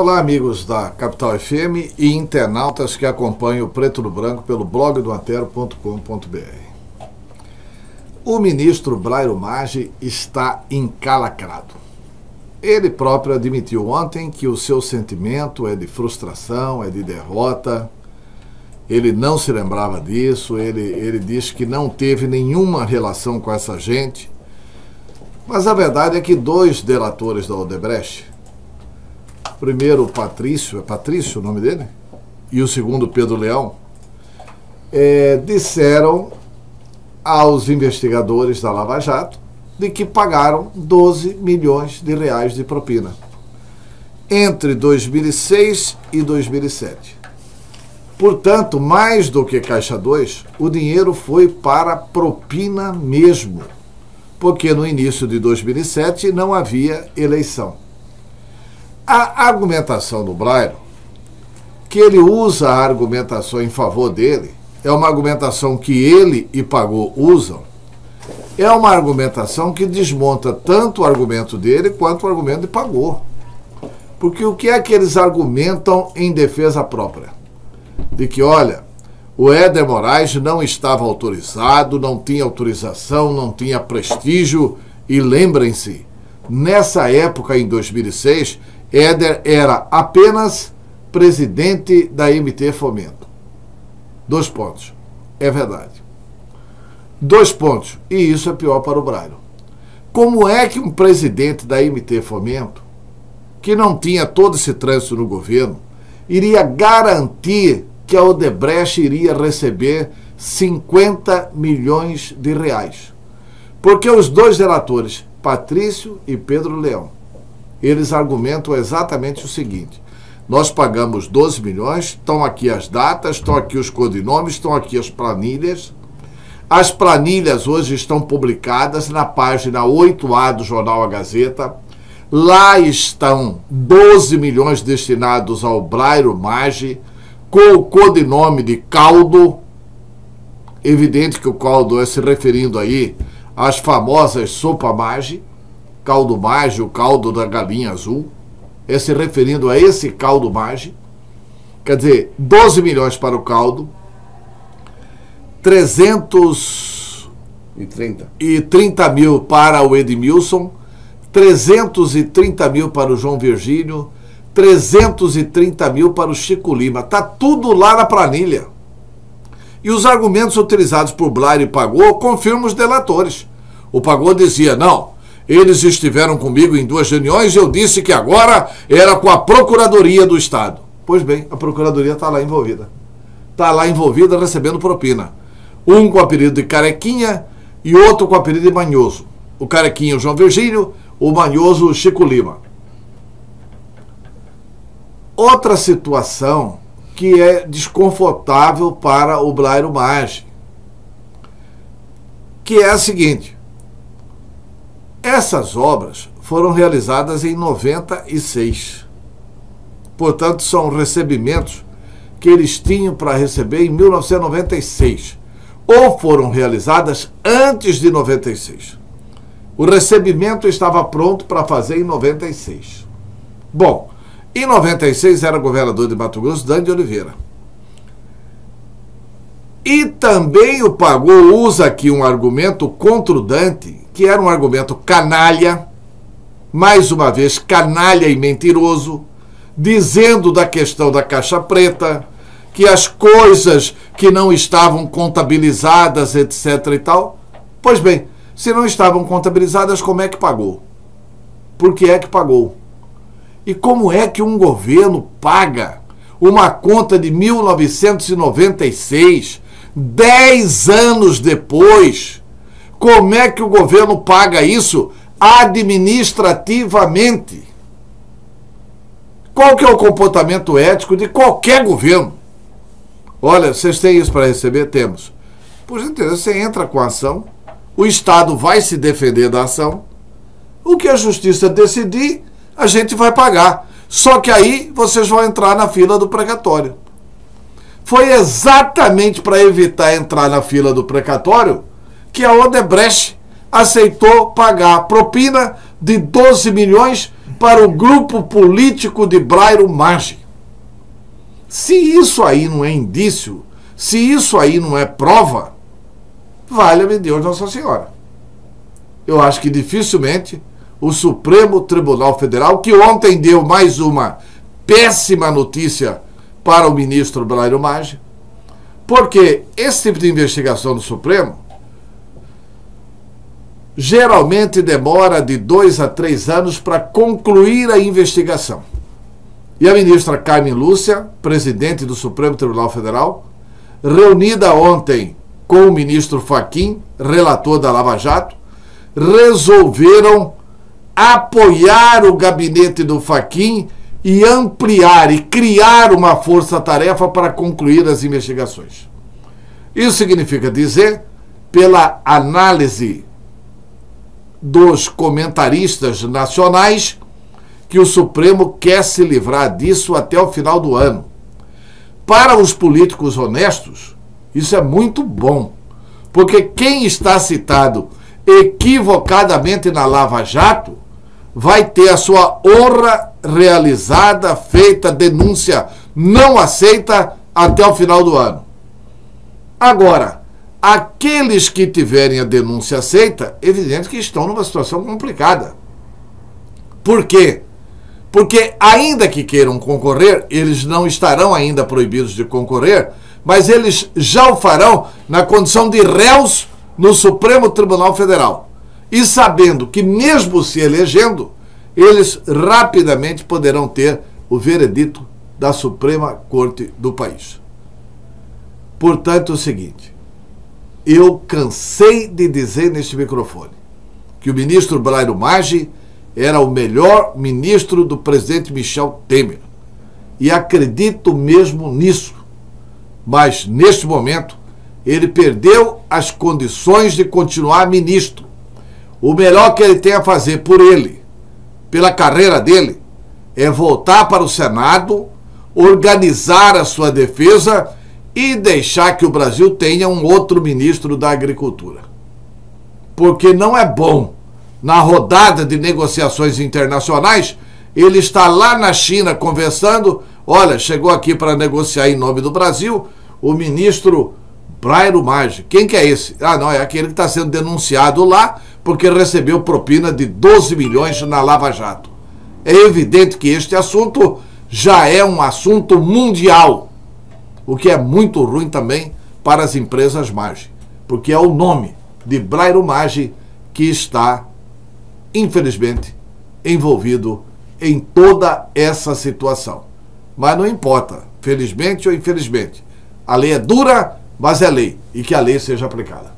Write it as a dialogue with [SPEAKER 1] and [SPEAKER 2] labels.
[SPEAKER 1] Olá, amigos da Capital FM e internautas que acompanham o Preto no Branco pelo blog do antero.com.br. O ministro Blairo Maggi está encalacrado. Ele próprio admitiu ontem que o seu sentimento é de frustração, é de derrota. Ele não se lembrava disso, ele, ele disse que não teve nenhuma relação com essa gente. Mas a verdade é que dois delatores da Odebrecht, primeiro Patrício, é Patrício o nome dele? E o segundo Pedro Leão, é, disseram aos investigadores da Lava Jato de que pagaram 12 milhões de reais de propina entre 2006 e 2007. Portanto, mais do que Caixa 2, o dinheiro foi para propina mesmo, porque no início de 2007 não havia eleição. A argumentação do Brairo, que ele usa a argumentação em favor dele, é uma argumentação que ele e Pagou usam, é uma argumentação que desmonta tanto o argumento dele quanto o argumento de Pagou. Porque o que é que eles argumentam em defesa própria? De que, olha, o Éder Moraes não estava autorizado, não tinha autorização, não tinha prestígio, e lembrem-se, nessa época, em 2006, Éder era apenas presidente da MT Fomento. Dois pontos. É verdade. Dois pontos. E isso é pior para o Braille. Como é que um presidente da MT Fomento, que não tinha todo esse trânsito no governo, iria garantir que a Odebrecht iria receber 50 milhões de reais? Porque os dois relatores, Patrício e Pedro Leão, eles argumentam exatamente o seguinte: nós pagamos 12 milhões, estão aqui as datas, estão aqui os codinomes, estão aqui as planilhas. As planilhas hoje estão publicadas na página 8A do jornal A Gazeta. Lá estão 12 milhões destinados ao Brairo Maggi, com o codinome de Caldo. Evidente que o caldo é se referindo aí às famosas sopa Maggi caldo mágico, o caldo da galinha azul, é se referindo a esse caldo mágico. Quer dizer, 12 milhões para o caldo, 330 e 30 mil para o Edmilson, 330 mil para o João Virgílio, 330 mil para o Chico Lima. Tá tudo lá na planilha. E os argumentos utilizados por Blair e Pagô confirmam os delatores. O Pagô dizia: não, eles estiveram comigo em duas reuniões e eu disse que agora era com a Procuradoria do Estado. Pois bem, a Procuradoria está lá envolvida. Está lá envolvida recebendo propina. Um com o apelido de Carequinha e outro com o apelido de Manhoso. O Carequinha o João Virgílio, o Manhoso o Chico Lima. Outra situação que é desconfortável para o Blairo Maggi, que é a seguinte. Essas obras foram realizadas em 96. Portanto, são recebimentos que eles tinham para receber em 1996 ou foram realizadas antes de 96. O recebimento estava pronto para fazer em 96. Bom, em 96 era governador de Mato Grosso, Dante Oliveira. E também o Pagou usa aqui um argumento contra o Dante, que era um argumento canalha, mais uma vez canalha e mentiroso, dizendo da questão da caixa preta, que as coisas que não estavam contabilizadas, etc e tal. Pois bem, se não estavam contabilizadas, como é que pagou? Por que é que pagou? E como é que um governo paga uma conta de 1996, dez anos depois, como é que o governo paga isso administrativamente? Qual que é o comportamento ético de qualquer governo? Olha, vocês têm isso para receber? Temos. Por gentileza, você entra com a ação, o Estado vai se defender da ação, o que a justiça decidir, a gente vai pagar. Só que aí vocês vão entrar na fila do precatório. Foi exatamente para evitar entrar na fila do precatório que a Odebrecht aceitou pagar propina de 12 milhões para o grupo político de Brairo Maggi. Se isso aí não é indício, se isso aí não é prova, valha-me Deus Nossa Senhora. Eu acho que dificilmente o Supremo Tribunal Federal, que ontem deu mais uma péssima notícia para o ministro Blairo Maggi, porque esse tipo de investigação do Supremo geralmente demora de dois a três anos para concluir a investigação. E a ministra Carmen Lúcia, presidente do Supremo Tribunal Federal, reunida ontem com o ministro Faquim, relator da Lava Jato, resolveram apoiar o gabinete do Faquim e ampliar e criar uma força-tarefa para concluir as investigações. Isso significa dizer, pela análise dos comentaristas nacionais, que o Supremo quer se livrar disso até o final do ano. Para os políticos honestos, isso é muito bom, porque quem está citado equivocadamente na Lava Jato vai ter a sua honra realizada, feita, denúncia não aceita até o final do ano. Agora, aqueles que tiverem a denúncia aceita, evidente que estão numa situação complicada. Por quê? Porque, ainda que queiram concorrer, eles não estarão ainda proibidos de concorrer, mas eles já o farão na condição de réus no Supremo Tribunal Federal. E sabendo que, mesmo se elegendo, eles rapidamente poderão ter o veredito da Suprema Corte do país. Portanto, é o seguinte: eu cansei de dizer neste microfone que o ministro Blairo Maggi era o melhor ministro do presidente Michel Temer. E acredito mesmo nisso. Mas, neste momento, ele perdeu as condições de continuar ministro. O melhor que ele tem a fazer por ele, pela carreira dele, é voltar para o Senado, organizar a sua defesa e deixar que o Brasil tenha um outro ministro da Agricultura. Porque não é bom, na rodada de negociações internacionais, ele está lá na China conversando. Olha, chegou aqui para negociar em nome do Brasil o ministro Brairo Maggi. Quem que é esse? Ah, não, é aquele que está sendo denunciado lá porque recebeu propina de 12 milhões na Lava Jato. É evidente que este assunto já é um assunto mundial, o que é muito ruim também para as empresas Maggi, porque é o nome de Brairo Maggi que está, infelizmente, envolvido em toda essa situação. Mas não importa, felizmente ou infelizmente. A lei é dura, mas é lei e que a lei seja aplicada.